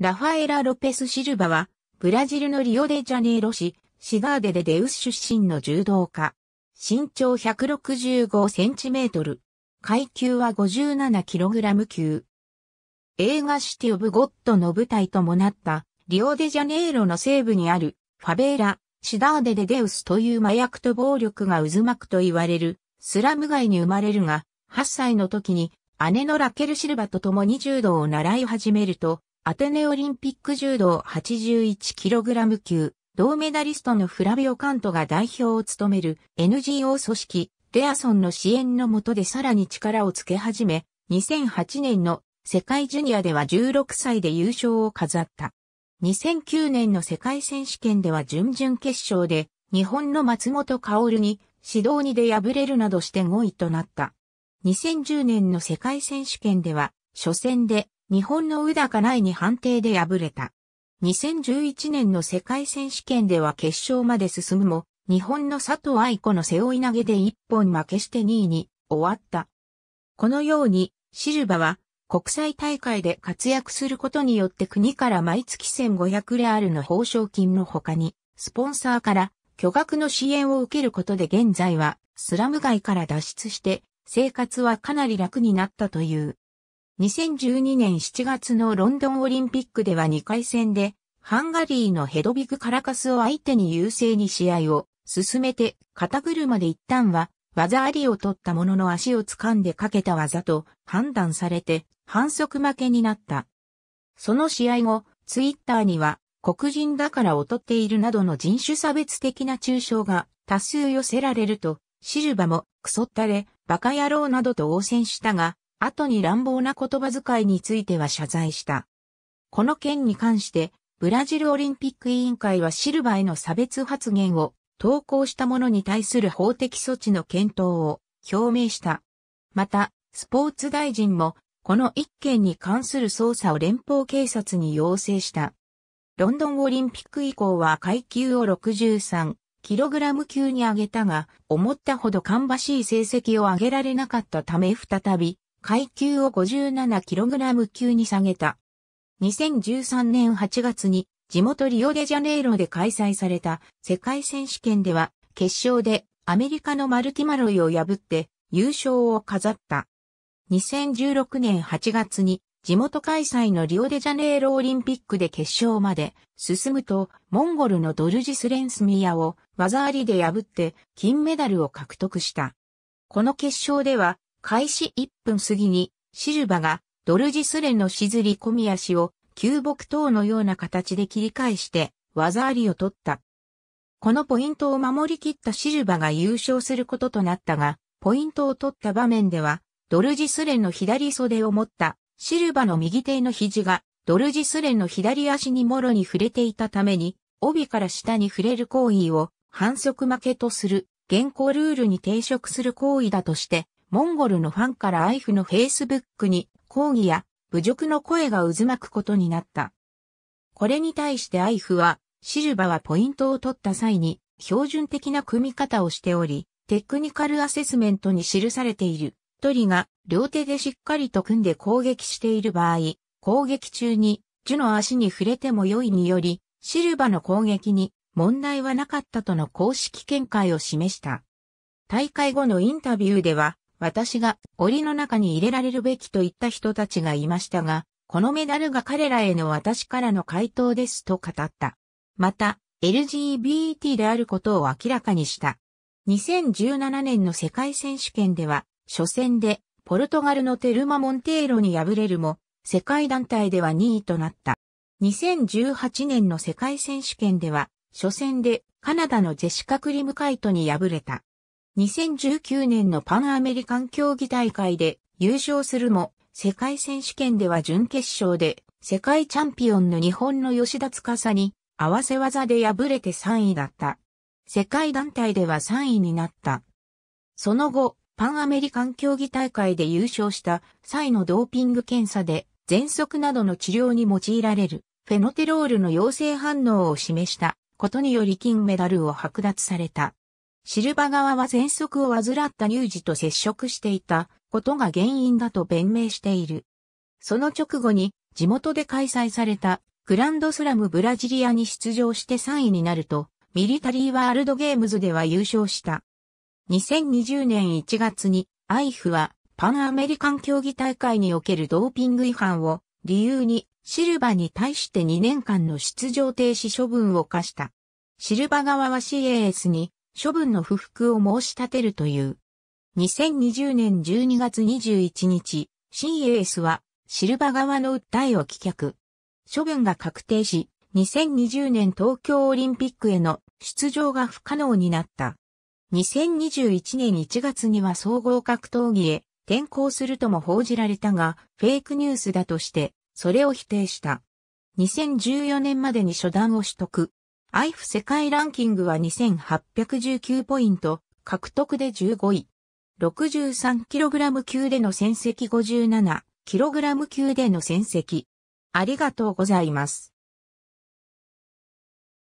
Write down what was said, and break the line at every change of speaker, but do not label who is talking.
ラファエラ・ロペス・シルバは、ブラジルのリオデジャネイロ市、シガーデでデウス出身の柔道家。身長165センチメートル。階級は57キログラム級。映画シティオブゴッドの舞台ともなったリオデジャネイロの西部にあるファベーラ、シダーデでデウスという麻薬と暴力が渦巻くと言われるスラム街に生まれるが、8歳の時に姉のラケル・シルバと共に柔道を習い始めると、アテネオリンピック柔道 81kg 級、銅メダリストのフラビオ・カントが代表を務める NGO 組織、レアソンの支援のもとでさらに力をつけ始め、2008年の世界ジュニアでは16歳で優勝を飾った。2009年の世界選手権では準々決勝で日本の松本薫に指導2で敗れるなどして5位となった。2010年の世界選手権では初戦で日本の宇高内に判定で敗れた。2011年の世界選手権では決勝まで進むも、日本の佐藤愛子の背負い投げで一本負けして2位に終わった。このように、シルバは国際大会で活躍することによって国から毎月1500レアルの報奨金の他に、スポンサーから巨額の支援を受けることで現在はスラム街から脱出して生活はかなり楽になったという。2012年7月のロンドンオリンピックでは2回戦で、ハンガリーのヘドビグ・カラカスを相手に優勢に試合を進めて、肩車で一旦は技ありを取ったものの足を掴んでかけた技と判断されて反則負けになった。その試合後、ツイッターには黒人だから劣っているなどの人種差別的な抽象が多数寄せられると、シルバもクソったれ、バカ野郎などと応戦したが、後に乱暴な言葉遣いについては謝罪した。この件に関して、ブラジルオリンピック委員会はシルバーへの差別発言を投稿した者に対する法的措置の検討を表明した。また、スポーツ大臣も、この一件に関する捜査を連邦警察に要請した。ロンドンオリンピック以降は階級を63キログラム級に上げたが、思ったほど芳しい成績を上げられなかったため再び階級を 57kg 級に下げた。2013年8月に地元リオデジャネイロで開催された世界選手権では決勝でアメリカのマルティマロイを破って優勝を飾った。2016年8月に地元開催のリオデジャネイロオリンピックで決勝まで進むとモンゴルのドルジスレンスミヤを技ありで破って金メダルを獲得した。この決勝では開始1分過ぎに、シルバがドルジスレンのしずり込み足を旧木等のような形で切り返して技ありを取った。このポイントを守り切ったシルバが優勝することとなったが、ポイントを取った場面では、ドルジスレの左袖を持ったシルバの右手の肘がドルジスレの左足にもろに触れていたために、帯から下に触れる行為を反則負けとする現行ルールに抵触する行為だとして、モンゴルのファンからアイフのフェイスブックに抗議や侮辱の声が渦巻くことになった。これに対してアイフは、シルバはポイントを取った際に標準的な組み方をしており、テクニカルアセスメントに記されている。一人が両手でしっかりと組んで攻撃している場合、攻撃中にジュの足に触れても良いにより、シルバの攻撃に問題はなかったとの公式見解を示した。大会後のインタビューでは、私が檻の中に入れられるべきと言った人たちがいましたが、このメダルが彼らへの私からの回答ですと語った。また、LGBT であることを明らかにした。2017年の世界選手権では、初戦でポルトガルのテルマ・モンテーロに敗れるも、世界団体では2位となった。2018年の世界選手権では、初戦でカナダのジェシカ・クリムカイトに敗れた。2019年のパンアメリカン競技大会で優勝するも、世界選手権では準決勝で世界チャンピオンの日本の吉田司に合わせ技で敗れて3位だった。世界団体では3位になった。その後、パンアメリカン競技大会で優勝した際のドーピング検査で喘息などの治療に用いられるフェノテロールの陽性反応を示したことにより金メダルを剥奪された。シルバ側は喘息を患った乳児と接触していたことが原因だと弁明している。その直後に地元で開催されたグランドスラムブラジリアに出場して3位になると、ミリタリーワールドゲームズでは優勝した。2020年1月に、アイフはパンアメリカン競技大会におけるドーピング違反を理由にシルバに対して2年間の出場停止処分を課した。シルバ側は CAS に処分の不服を申し立てるという。2020年12月21日、CAS はシルバ側の訴えを棄却。処分が確定し、2020年東京オリンピックへの出場が不可能になった。2021年1月には総合格闘技へ転向するとも報じられたが、フェイクニュースだとして、それを否定した。2014年までに初段を取得。アイフ世界ランキングは2819ポイント、獲得で15位。63kg 級での戦績 57kg 級での戦績。ありがとうございます。